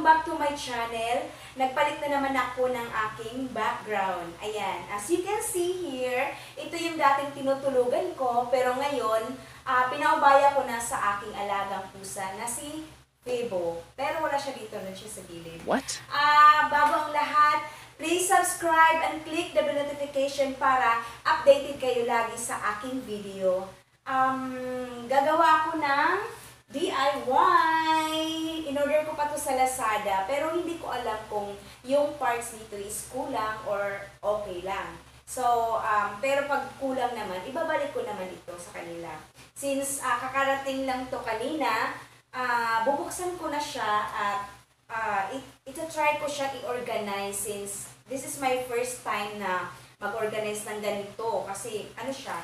welcome back to my channel. Nagpalit na naman ako ng aking background. Ayan, as you can see here, ito yung dating tinutulugan ko, pero ngayon, uh, pinaubaya ko na sa aking alagang pusa na si Febo. Pero wala siya dito, nun siya sa gilid. What? Ah, bago ang lahat, please subscribe and click the bell notification para updated kayo lagi sa aking video. Um, gagawa ako ng DIY. In-order ko pa to sa Lazada, pero hindi ko alam kung yung parts dito is kulang or okay lang. So, um, pero pag kulang naman, ibabalik ko naman ito sa kanila. Since uh, kakarating lang to kanina, uh, bubuksan ko na siya at uh, it, ita-try ko siya i-organize since this is my first time na mag-organize ng ganito. Kasi ano siya,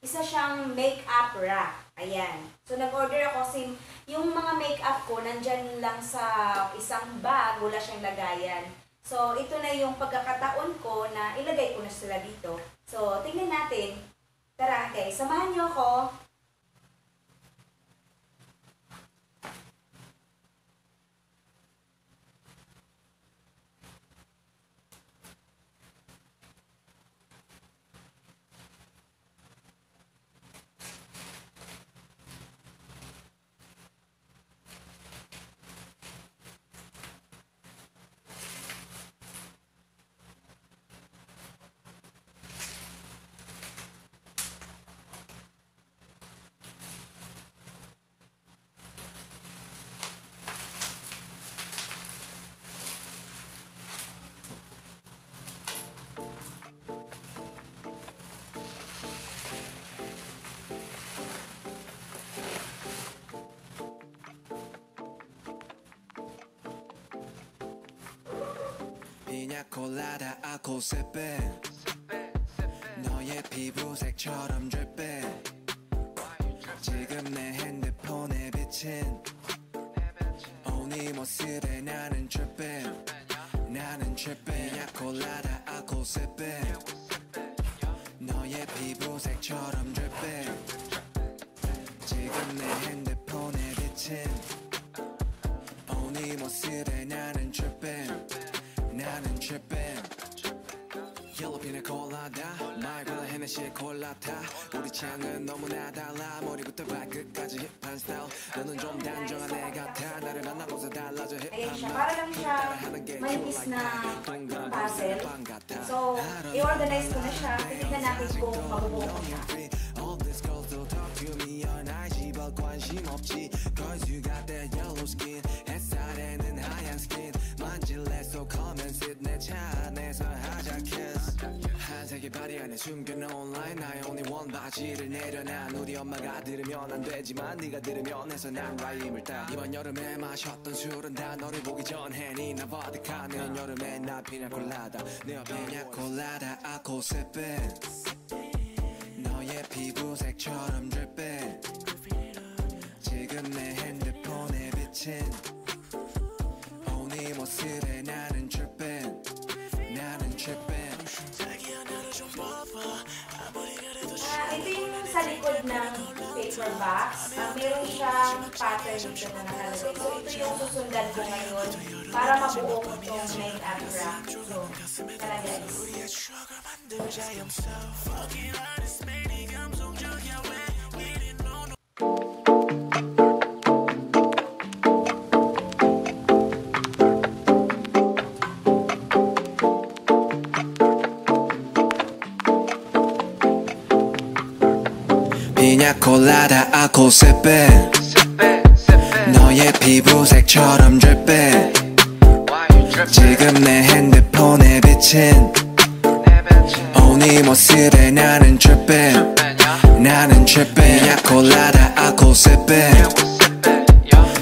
isa siyang makeup rack. Ayan. So, nag-order ako kasi yung mga makeup ko nandyan lang sa isang bag, wala siyang lagayan. So, ito na yung pagkakataon ko na ilagay ko na sila dito. So, tingnan natin. Tara, guys, samahan niyo ako. 피냐 콜라다 아코세페 너의 피부색처럼 drip해 지금 내 핸드폰에 비친. 오네 모습에 나는 tripp해 나는 tripp해 피냐 콜라다 아코세페 너의 피부색처럼 drip해 지금 내 핸드폰에 비친. 오네 모습에 나는 옐로 피나 콜라다 말고는 헤네시의 콜라타 우리 창은 너무나 달라 머리부터 발끝까지 힙한 스타일 너는 좀 단정한 애 같아 나를 만나고서 달라져 Ayan siya. 힙한 Para lang siya manipis na puzzle. So, i-organize ko na siya. Tignan natin kung mabubuo ko siya. All these girls don't talk to me on IG but 관심 없지 Cause you got that yellow skin 햇살에는 하얀 skin 만질래 so come 바리 안에 숨겨놓은 line 나의 only one 바지를 내려놔. 우리 엄마가 들으면 안 되지만 네가 들으면 해서 난 라임을 따 이번 여름에 마셨던 술은 다 너를 보기 전에 니나 버드카. 내년 여름에 나 피냐콜라다. 내 옆에 피냐콜라다. 아코세페 너의 피부색처럼 paper box. Ah, meron siyang pattern dito na nakalagay. So, ito yung susundan ko ngayon para mabuo ko itong makeup wrap. So, tara guys. 피냐 콜라다 아코세페. 너의 피부색처럼 drip해 지금 내 핸드폰에 비친. 오네 모습에 나는 tripp해 나는 tripp해 피냐콜라다 아코세페.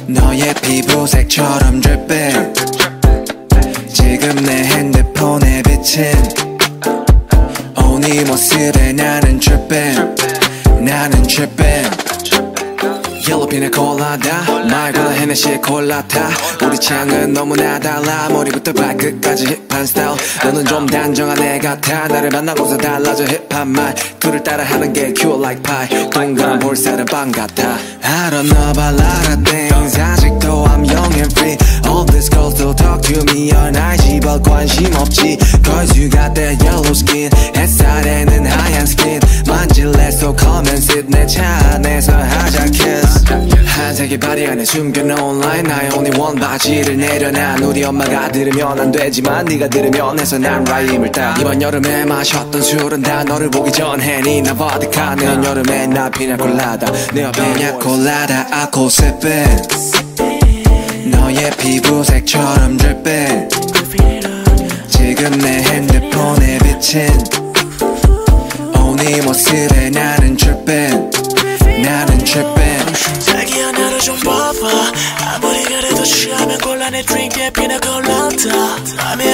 너의 피부색처럼 drip해 지금 내 핸드폰에 비친. 오네 모습에 trippin 옐로 피나 콜라다. 말고는 헤네시의 콜라타. 우리 창은 너무나 달라. 머리부터 발끝까지 힙한 스타일 너는 좀 단정한 애 같아 나를 만나고서 달라져 힙한 말 둘을 따라하는 게 cute like pie 동그란 볼살은 빵 같아 I don't know about a lot of things 아직도 I'm young and free All these girls still talk to me You're nice 제발 관심 없지 Cause you got that yellow skin 햇살에는 하얀 스킨 만질래 so come and sit 내차 안에서 하자 kiss 한색의 바디 안에 숨겨놓은 line only one 바지를 내려놔 우리 엄마가 들으면 안 되지만 네가 들으면 해서 난 라임을 따 이번 여름에 마셨던 술은 다 너를 보기 전에 니나 버드카 내년 여름에 나 피냐콜라다. 내 옆에 피냐콜라다. sip it 너의 피부색처럼 it 지금 내 핸드폰에 비친 오네 모습에 나는 trippin 나는 trippin 자기야 나를 좀 봐봐. 아무리 그래도 취하면 곤란해. 드링크에 맘에 안 들어도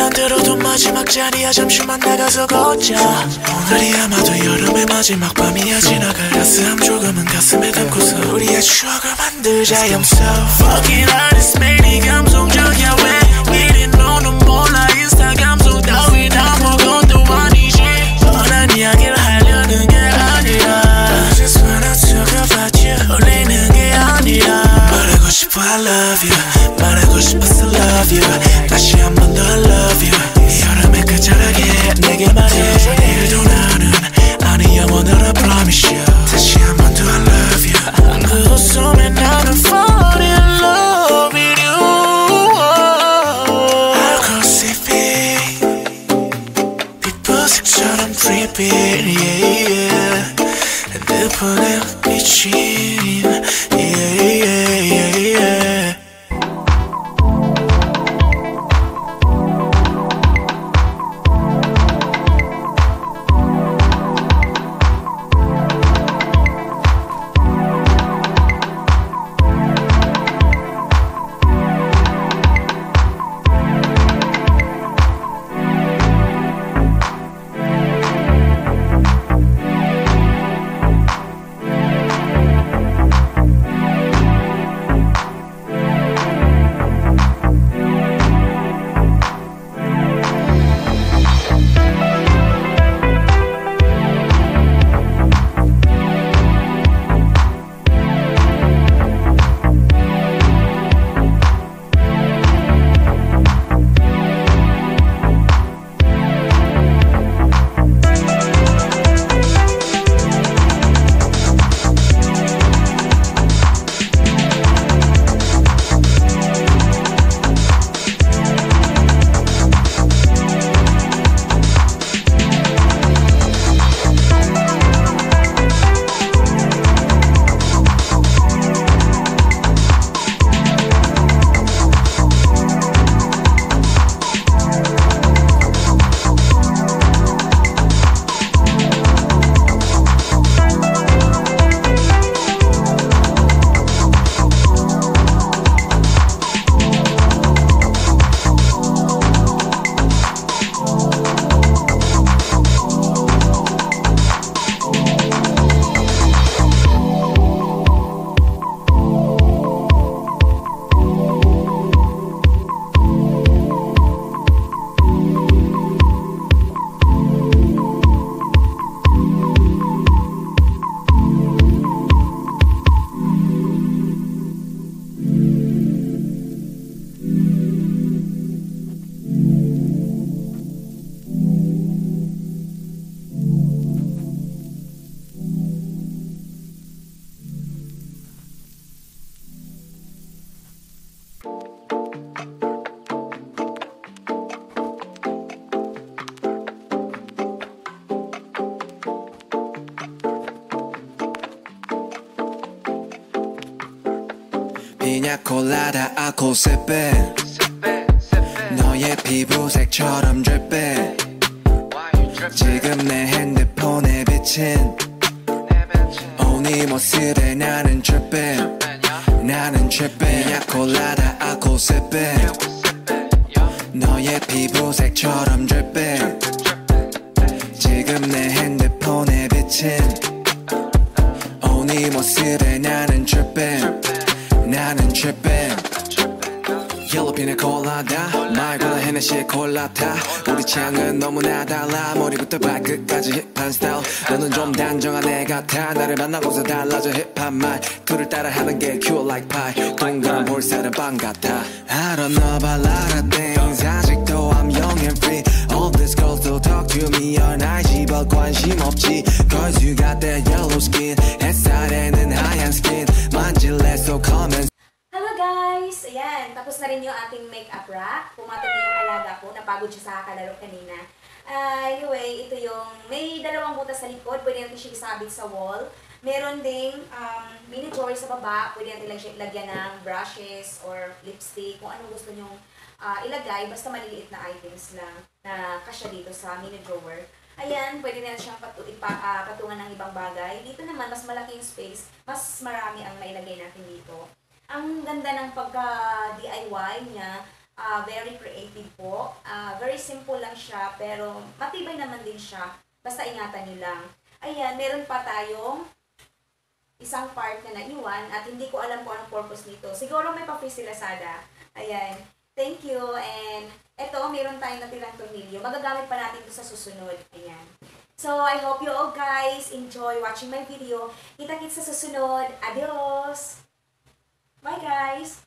마지막 잔이야 잠시만 나가서 걷자. 오늘이 아마도 여름의 마지막 밤이야 지나갈 가슴 조금은 가슴에 담고서 우리의 추억을 만들자. I'm so fucking honest 매일 감성적이야. 왜 이리 피냐콜라다 아코 sip it 너의 피부색처럼 it 지금 내 핸드폰에 비친. 오네 모습에 나는 trippin 나는 trippin 피냐콜라다 아코 sip it 너의 피부색처럼 헤네시 콜라타 우리 취향은 너무나 달라 머리부터 발끝까지 힙한 스타일 너는 좀 단정한 애 같아 나를 만나고서 달라져 힙한 말투를 따라하는 게 cute like pie 동그란 볼살은 빵 같아 I don't know about a lot of things 아직도 I'm young and free All these girls don't talk to me all night 집어 관심 없지 Cause you got that yellow skin 햇살에는 하얀 skin 만질래 so come and tapos na rin yung ating makeup rack. Pumatong na yung alaga ko. Napagod siya sa kakalaro kanina. Ah, anyway, ito yung may dalawang butas sa likod. Pwede natin siya isabit sa wall. Meron ding um, mini drawer sa baba. Pwede natin lang siya lagyan ng brushes or lipstick. Kung anong gusto nyong ah, ilagay. Basta maliliit na items lang na kasya dito sa mini drawer. Ayan, pwede na siyang patu ipa, ah, patungan ng ibang bagay. Dito naman, mas malaki yung space. Mas marami ang mailagay natin dito. Ang ganda ng pagka-DIY niya, ah, very creative po. Ah, very simple lang siya, pero matibay naman din siya. Basta ingatan niyo lang. Ayan, meron pa tayong isang part na naiwan at hindi ko alam kung anong purpose nito. Siguro may pa-free si Lazada. Ayan. Thank you. And eto, meron tayong natirang tornilyo. Magagamit pa natin ito sa susunod. Ayan. So, I hope you all guys enjoy watching my video. Kita-kits sa susunod. Adios! Bye guys!